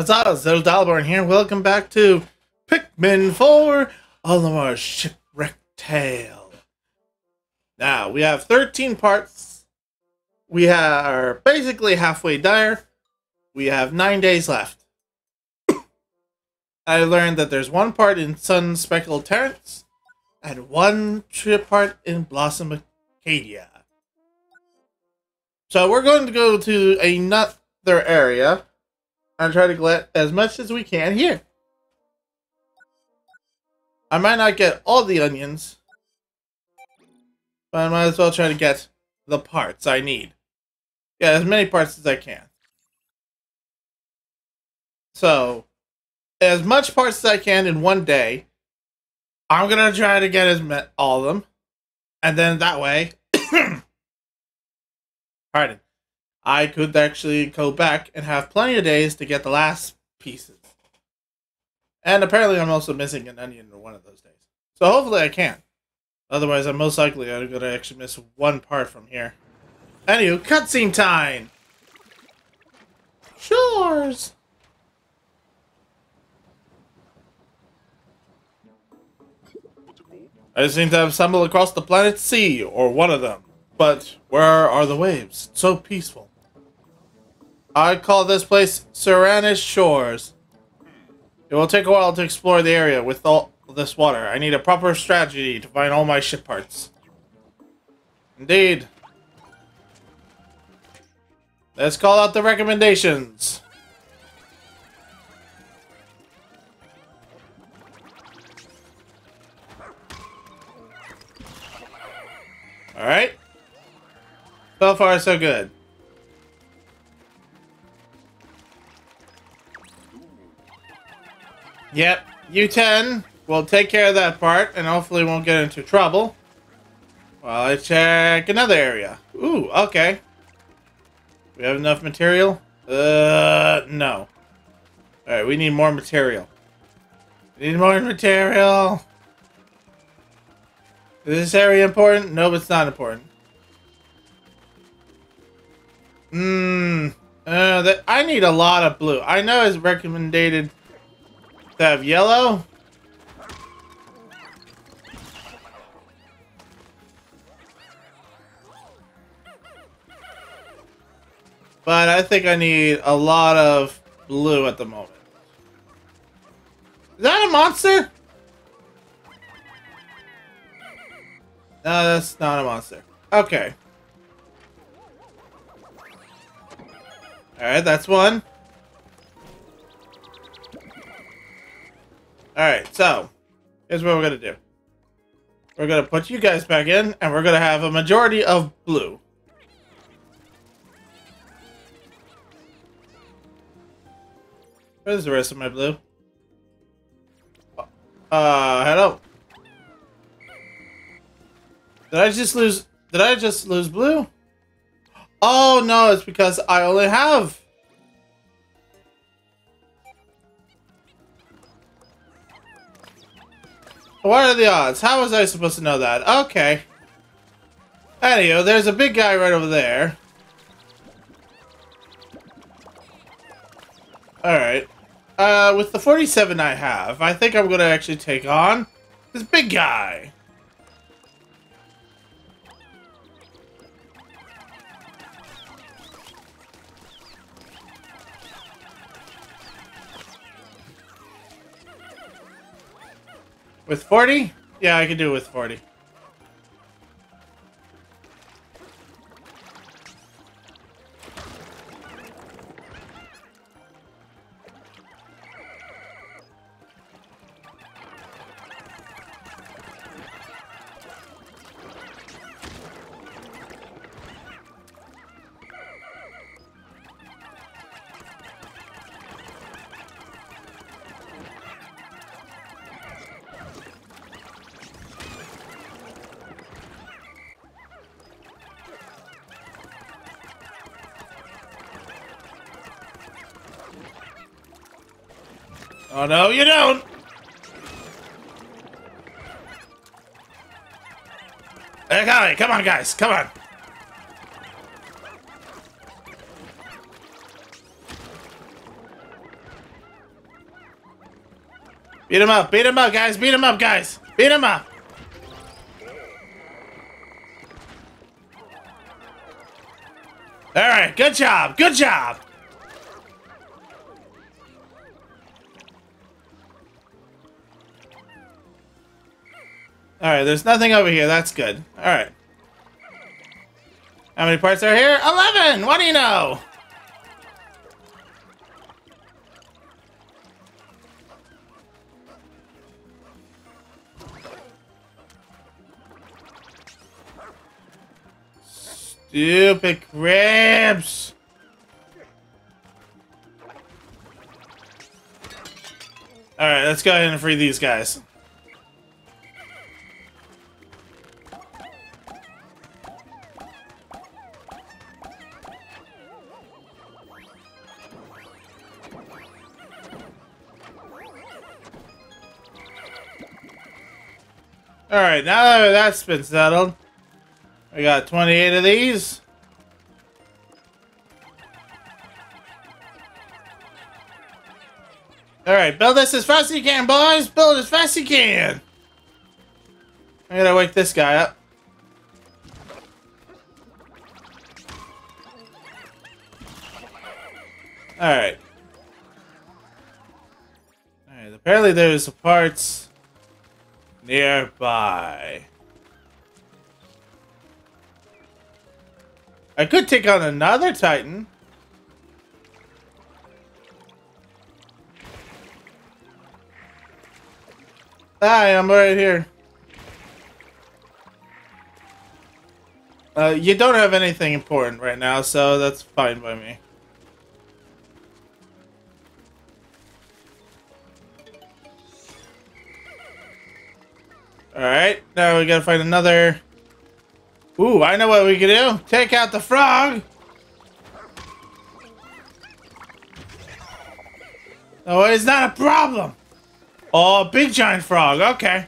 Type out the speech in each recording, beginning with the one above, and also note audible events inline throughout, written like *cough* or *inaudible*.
Huzzah, Zeldalborn here. Welcome back to Pikmin 4 Olimar's Shipwreck Tale. Now, we have 13 parts. We are basically halfway there. We have 9 days left. *coughs* I learned that there's one part in Sun Speckled Terrace and one part in Blossom Arcadia. So we're going to go to another area and try to get as much as we can here. I might not get all the onions, but I might as well try to get the parts I need. Yeah, as many parts as I can. So, as much parts as I can in one day. I'm gonna try to get as all of them, and then that way, *coughs* pardon, I could actually go back and have plenty of days to get the last pieces. And apparently, I'm also missing an onion in one of those days. So hopefully, I can. Otherwise, I'm most likely I'm gonna actually miss one part from here. Anywho, cutscene time. Shores. I seem to have stumbled across the planet sea, or one of them. But where are the waves? It's so peaceful. I call this place Serene Shores. It will take a while to explore the area with all this water. I need a proper strategy to find all my ship parts. Indeed. Let's call out the recommendations. Alright. So far, so good. Yep, U10 will take care of that part and hopefully won't get into trouble. While I check another area. Ooh, okay. We have enough material? Uh, no. Alright, we need more material. We need more material. Is this area important? No, it's not important. Mmm. Uh, that I need a lot of blue. I know it's recommended to have yellow. But I think I need a lot of blue at the moment. Is that a monster? No, that's not a monster. Okay. Alright, that's one. Alright, so, here's what we're gonna do. We're gonna put you guys back in, and we're gonna have a majority of blue. Where's the rest of my blue? Uh, hello. Did I just lose... Did I just lose blue? Oh, no, it's because I only have... What are the odds? How was I supposed to know that? Okay. Anyway, there's a big guy right over there. Alright. Uh, with the 47 I have, I think I'm gonna actually take on this big guy. With 40? Yeah, I can do it with 40. Oh, no, you don't! Hey, got Come on, guys. Come on. Beat him up, beat him up, guys, beat him up, guys. Beat him up. All right, good job, good job. All right, there's nothing over here. That's good. All right. How many parts are here? 11! What do you know? Stupid crabs! Alright, let's go ahead and free these guys. Alright, now that that's been settled, we got 28 of these. Alright, build this as fast as you can, boys! Build as fast as you can! I gotta wake this guy up. Alright. Alright, apparently there's parts nearby. I could take on another Titan. Hi, I'm right here. Uh, you don't have anything important right now, so that's fine by me. Alright, now we gotta find another... Ooh, I know what we can do. Take out the frog! Oh, it's not a problem! Oh, big giant frog, okay.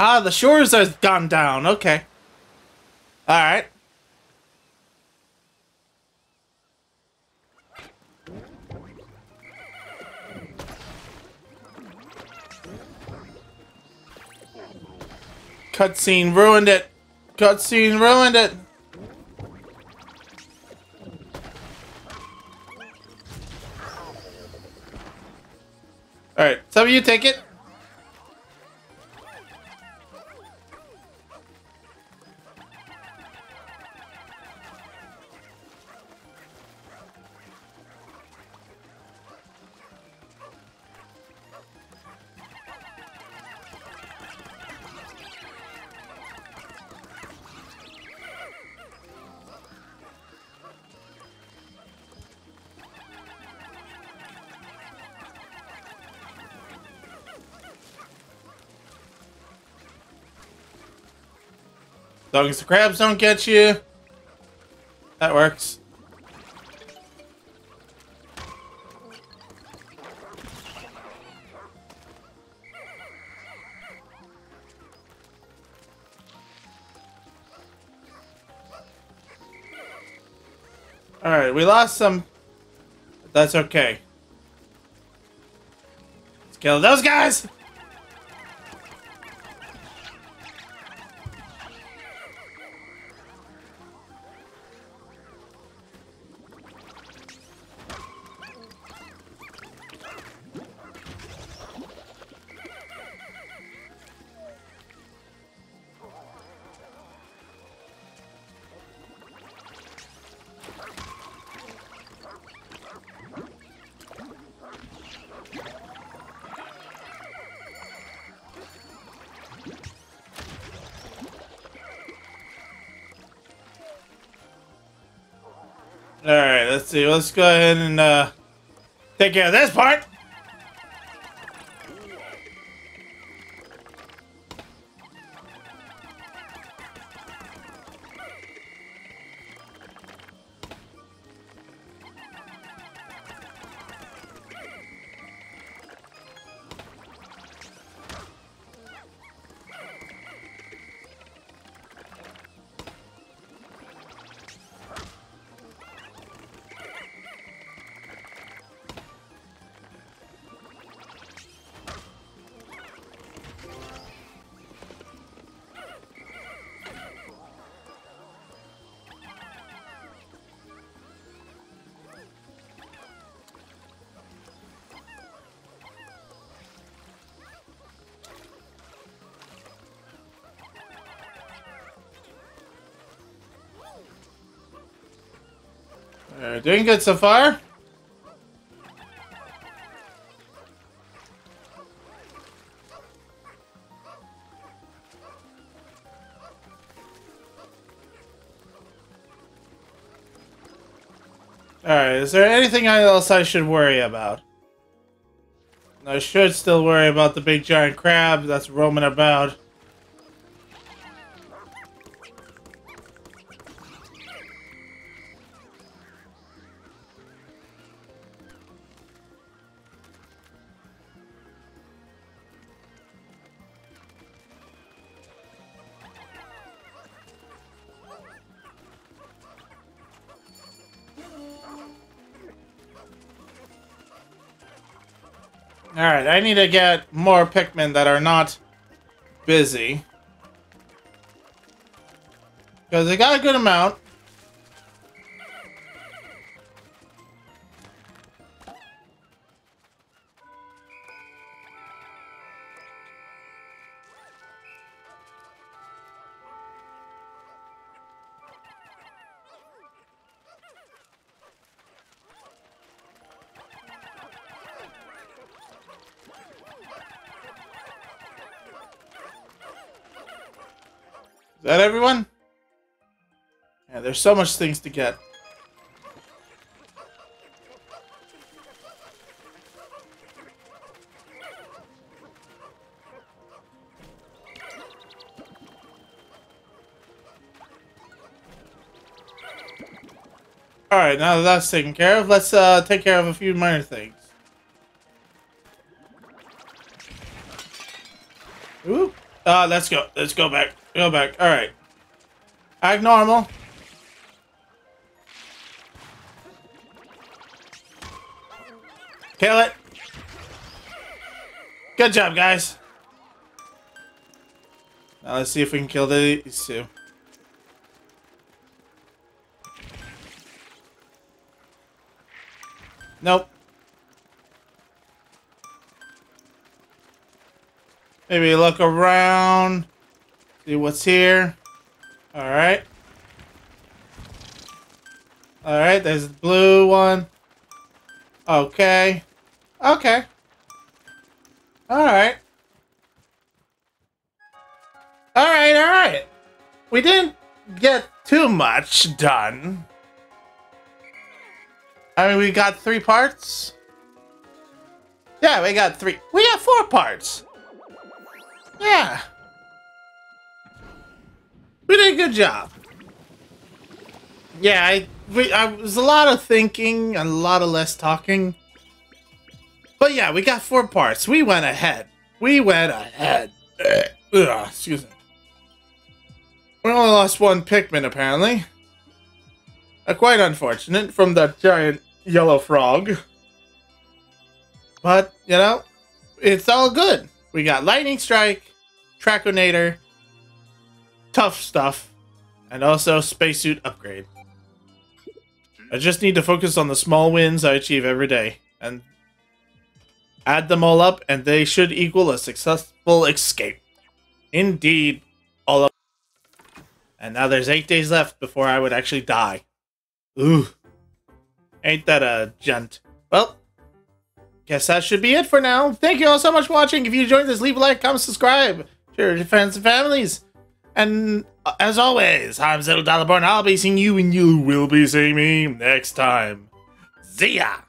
Ah, the shores have gone down. Okay. All right. Cutscene ruined it. Cutscene ruined it. Alright, some of you take it. Long as the crabs don't get you, that works. Alright, we lost some. That's okay. Let's kill those guys! Alright, let's see. Let's go ahead and uh, take care of this part. Uh, doing good so far. Alright, is there anything else I should worry about? I should still worry about the big giant crab that's roaming about. Alright, I need to get more Pikmin that are not busy. Because they got a good amount. Is that everyone? Yeah, there's so much things to get. Alright, now that that's taken care of, let's uh, take care of a few minor things. Ooh. Uh, let's go. Let's go back. Go back. Alright. Act normal. Kill it. Good job, guys. Now let's see if we can kill these two. Nope. Maybe look around. See what's here. Alright. Alright, there's the blue one. Okay. Okay. Alright. Alright, alright. We didn't get too much done. I mean, we got three parts. Yeah, we got three. We got four parts. Yeah. We did a good job. Yeah, I, we, I was a lot of thinking, a lot of less talking. But yeah, we got four parts. We went ahead. We went ahead. *clears throat* Ugh, excuse me. We only lost one Pikmin, apparently. Uh, quite unfortunate from that giant yellow frog. But, you know, it's all good. We got Lightning Strike, Traconator, tough stuff, and also spacesuit upgrade. I just need to focus on the small wins I achieve every day, and add them all up, and they should equal a successful escape. Indeed, all of And now there's eight days left before I would actually die. Ooh. Ain't that a gent? Well, guess that should be it for now. Thank you all so much for watching. If you enjoyed this, leave a like, comment, subscribe. Share your friends and families. And uh, as always, I'm Zittle Dalekborn. I'll be seeing you and you will be seeing me next time. See ya!